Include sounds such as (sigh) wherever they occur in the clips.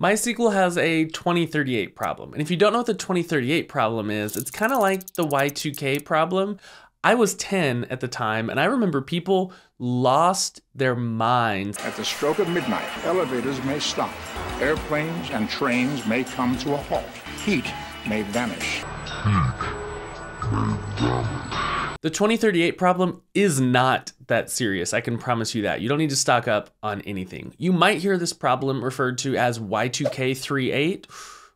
MySQL has a 2038 problem. And if you don't know what the 2038 problem is, it's kind of like the Y2K problem. I was 10 at the time, and I remember people lost their minds. At the stroke of midnight, elevators may stop, airplanes and trains may come to a halt, heat may vanish. The 2038 problem is not that serious. I can promise you that. You don't need to stock up on anything. You might hear this problem referred to as Y2K38,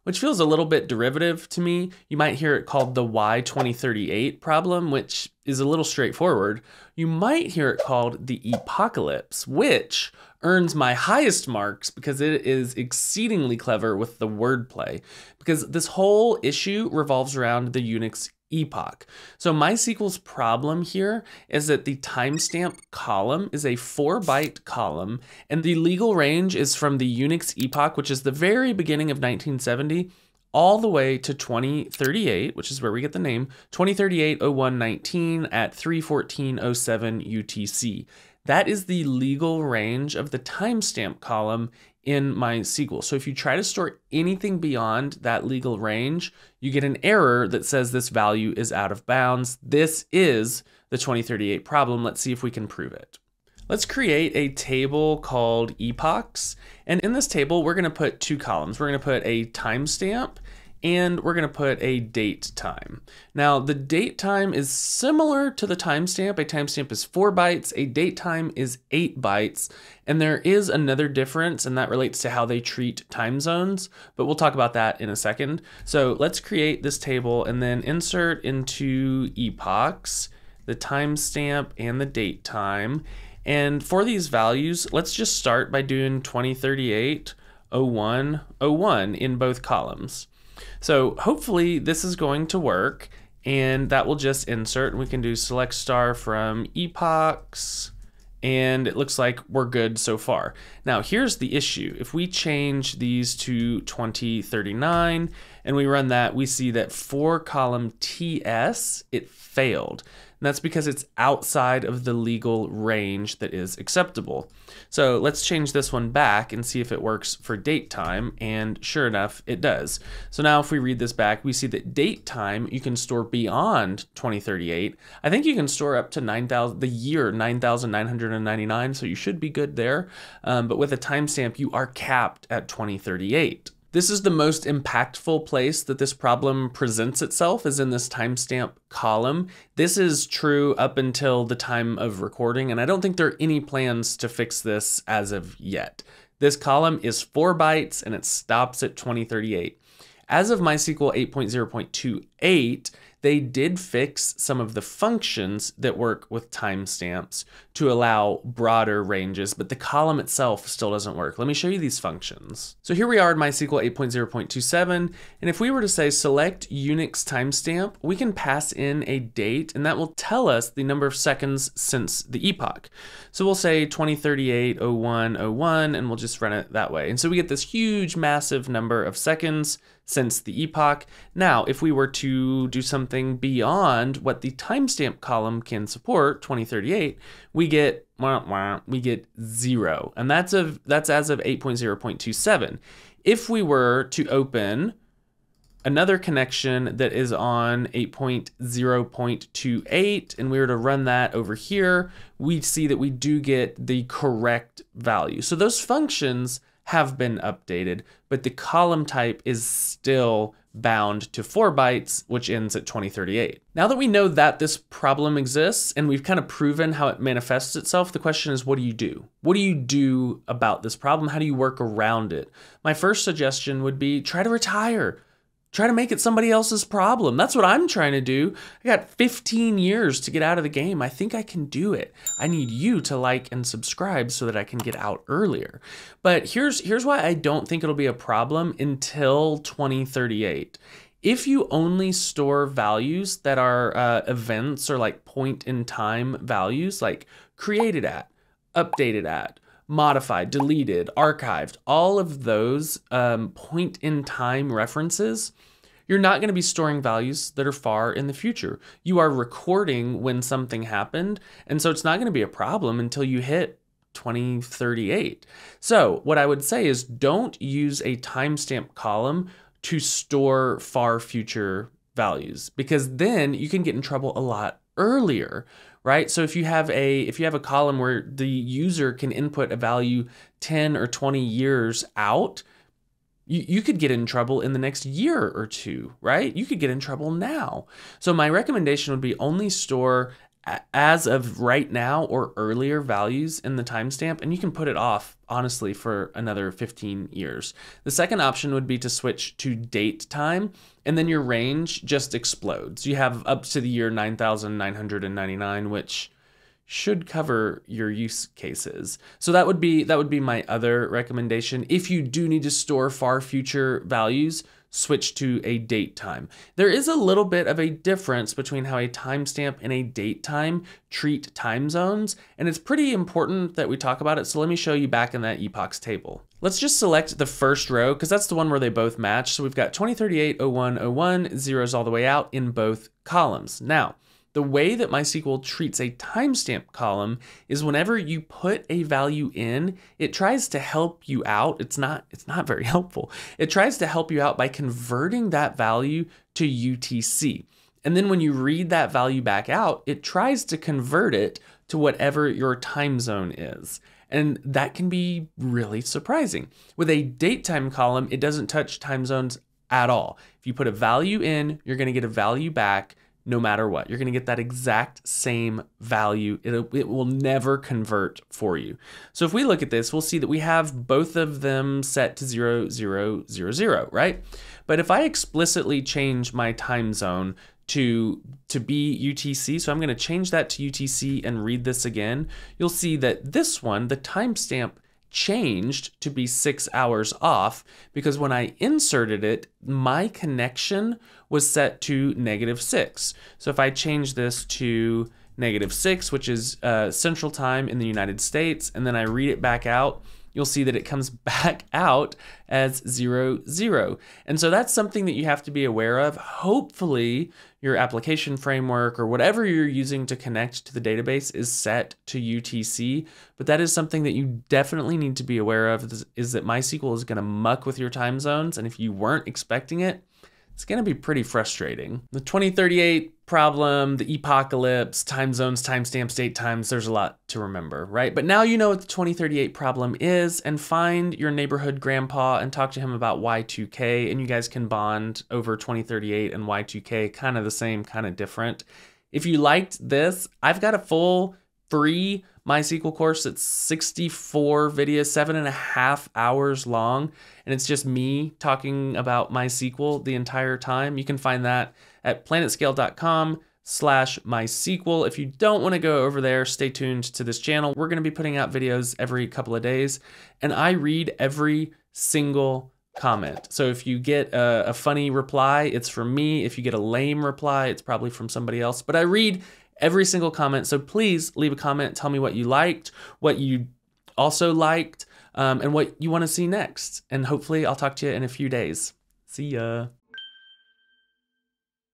which feels a little bit derivative to me. You might hear it called the Y2038 problem, which is a little straightforward. You might hear it called the epocalypse, which earns my highest marks because it is exceedingly clever with the wordplay. Because this whole issue revolves around the Unix epoch. So MySQL's problem here is that the timestamp column is a four byte column and the legal range is from the Unix epoch, which is the very beginning of 1970 all the way to 2038, which is where we get the name, 2038-0119 at 31407 UTC. That is the legal range of the timestamp column in MySQL. So if you try to store anything beyond that legal range, you get an error that says this value is out of bounds. This is the 2038 problem. Let's see if we can prove it. Let's create a table called epochs. And in this table, we're gonna put two columns. We're gonna put a timestamp and we're going to put a date time. Now, the date time is similar to the timestamp. A timestamp is four bytes, a date time is eight bytes, and there is another difference, and that relates to how they treat time zones, but we'll talk about that in a second. So let's create this table and then insert into epochs the timestamp and the date time. And for these values, let's just start by doing 2038, 01, 01 in both columns. So hopefully this is going to work and that will just insert and we can do select star from epochs and it looks like we're good so far. Now here's the issue. If we change these to 2039 and we run that, we see that for column TS, it failed. And that's because it's outside of the legal range that is acceptable. So let's change this one back and see if it works for date time. And sure enough, it does. So now if we read this back, we see that date time you can store beyond 2038. I think you can store up to 9,000, the year 9,999. So you should be good there. Um, but with a timestamp, you are capped at 2038. This is the most impactful place that this problem presents itself is in this timestamp column. This is true up until the time of recording, and I don't think there are any plans to fix this as of yet. This column is four bytes and it stops at 2038. As of MySQL 8.0.28, they did fix some of the functions that work with timestamps to allow broader ranges, but the column itself still doesn't work. Let me show you these functions. So here we are in MySQL 8.0.27, and if we were to say select Unix timestamp, we can pass in a date, and that will tell us the number of seconds since the epoch. So we'll say 2038 01 01, and we'll just run it that way. And so we get this huge, massive number of seconds since the epoch. Now, if we were to do something beyond what the timestamp column can support, 2038, we get we get zero, and that's of that's as of 8.0.27. If we were to open another connection that is on 8.0.28 and we were to run that over here, we see that we do get the correct value. So those functions have been updated, but the column type is still bound to 4 bytes, which ends at 2038. Now that we know that this problem exists and we've kind of proven how it manifests itself, the question is what do you do? What do you do about this problem? How do you work around it? My first suggestion would be try to retire. Try to make it somebody else's problem. That's what I'm trying to do. I got 15 years to get out of the game. I think I can do it. I need you to like and subscribe so that I can get out earlier. But here's here's why I don't think it'll be a problem until 2038. If you only store values that are uh, events or like point in time values, like created at, updated at, modified, deleted, archived, all of those um, point in time references, you're not going to be storing values that are far in the future. You are recording when something happened. And so it's not going to be a problem until you hit 2038. So, what I would say is don't use a timestamp column to store far future values because then you can get in trouble a lot earlier right? So if you have a if you have a column where the user can input a value 10 or 20 years out you, you could get in trouble in the next year or two right? You could get in trouble now. So my recommendation would be only store as of right now or earlier values in the timestamp, and you can put it off, honestly, for another 15 years. The second option would be to switch to date time, and then your range just explodes. You have up to the year 9999, which should cover your use cases. So that would be that would be my other recommendation. If you do need to store far future values, switch to a date time. There is a little bit of a difference between how a timestamp and a date time treat time zones, and it's pretty important that we talk about it. So let me show you back in that epochs table. Let's just select the first row because that's the one where they both match. So we've got 2038, 01, 01, zeros all the way out in both columns. Now, the way that MySQL treats a timestamp column is whenever you put a value in, it tries to help you out. It's not it's not very (laughs) helpful. It tries to help you out by converting that value to UTC. And then when you read that value back out, it tries to convert it to whatever your time zone is. And that can be really surprising. With a date time column, it doesn't touch time zones at all. If you put a value in, you're going to get a value back no matter what. You're going to get that exact same value. It, it will never convert for you. So if we look at this, we'll see that we have both of them set to 0, 0, 0, 0, right? But if I explicitly change my time zone to, to be UTC, so I'm going to change that to UTC and read this again, you'll see that this one, the timestamp changed to be six hours off because when I inserted it, my connection was set to negative six. So if I change this to negative six, which is uh, central time in the United States, and then I read it back out, you'll see that it comes (laughs) back out as zero, zero. And so that's something that you have to be aware of. Hopefully your application framework or whatever you're using to connect to the database is set to UTC, but that is something that you definitely need to be aware of is, that MySQL is gonna muck with your time zones. And if you weren't expecting it, it's going to be pretty frustrating. The 2038 problem, the epocalypse, time zones, timestamps, date times, there's a lot to remember, right? But now you know what the 2038 problem is and find your neighborhood grandpa and talk to him about Y2K and you guys can bond over 2038 and Y2K, kind of the same, kind of different. If you liked this, I've got a full free MySQL course that's 64 videos, seven and a half hours long. And it's just me talking about MySQL the entire time. You can find that at planetscale.com slash MySQL. If you don't want to go over there, stay tuned to this channel. We're going to be putting out videos every couple of days. And I read every single comment. So if you get a, a funny reply, it's from me. If you get a lame reply, it's probably from somebody else. But I read every single comment. So please leave a comment. Tell me what you liked, what you also liked, um, and what you want to see next. And hopefully, I'll talk to you in a few days. See ya.